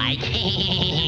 like.